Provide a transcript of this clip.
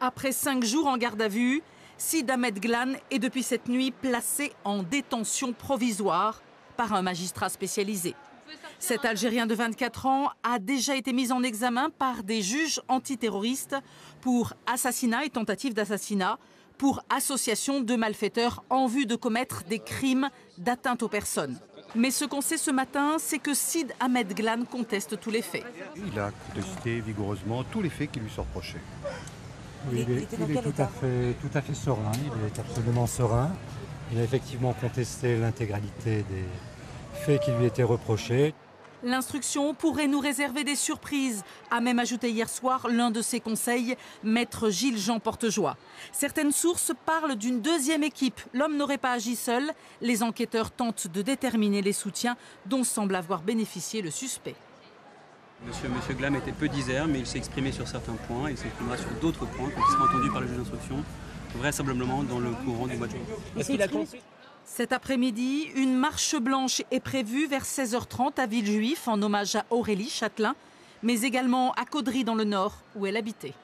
Après cinq jours en garde à vue, Sid Ahmed Glan est depuis cette nuit placé en détention provisoire par un magistrat spécialisé. Cet Algérien de 24 ans a déjà été mis en examen par des juges antiterroristes pour assassinat et tentative d'assassinat, pour association de malfaiteurs en vue de commettre des crimes d'atteinte aux personnes. Mais ce qu'on sait ce matin, c'est que Sid Ahmed Glan conteste tous les faits. Il a contesté vigoureusement tous les faits qui lui sont reprochés. Il, est, tout, à fait, tout à fait serein, il est absolument serein. Il a effectivement contesté l'intégralité des faits qui lui étaient reprochés. L'instruction pourrait nous réserver des surprises, a même ajouté hier soir l'un de ses conseils, maître Gilles Jean Portejoie. Certaines sources parlent d'une deuxième équipe. L'homme n'aurait pas agi seul. Les enquêteurs tentent de déterminer les soutiens dont semble avoir bénéficié le suspect. Monsieur, Monsieur Glam était peu disert, mais il s'est exprimé sur certains points. Il s'exprimera sur d'autres points quand il sera entendu par le juge d'instruction, vraisemblablement dans le courant du mois de juin. Cet après-midi, une marche blanche est prévue vers 16h30 à Villejuif en hommage à Aurélie Châtelain, mais également à Caudry dans le Nord où elle habitait.